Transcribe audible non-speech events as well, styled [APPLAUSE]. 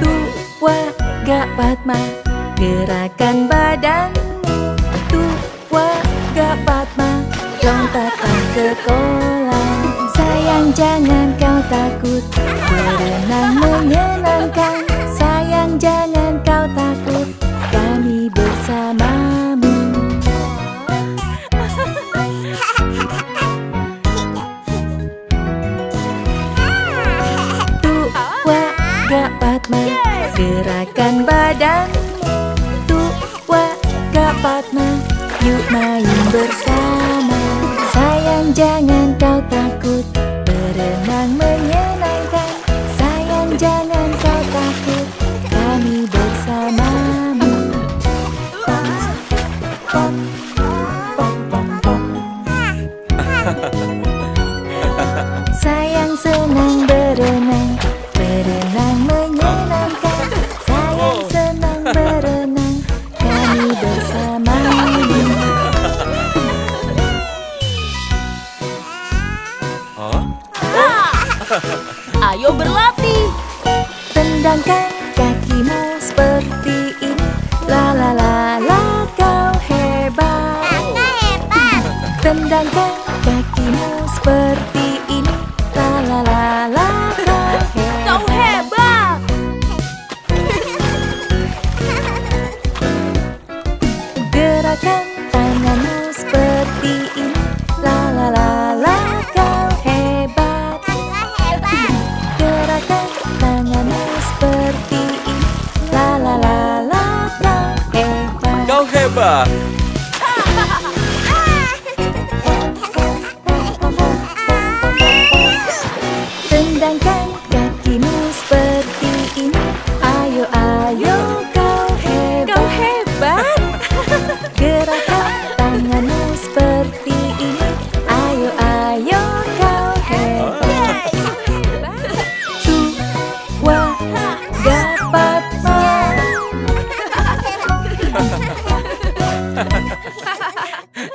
Tua gak Padma Gerakan badanmu. Tua gak Padma Lompatlah ke kolam. Sayang jangan kau takut Berenang Padma Gerakan badanmu Tua gak Padma Yuk main bersama. Sayang jangan kau takut. Berenang menyenangkan. Sayang jangan kau takut. Kami pom, pom, pom, pom. [LAUGHS] Ayo berlatih. Tendangkan kakimu seperti ini. La la la la kau hebat. Tendangkan kakimu seperti ini. La la la la kau hebat. Kau hebat. Gerakan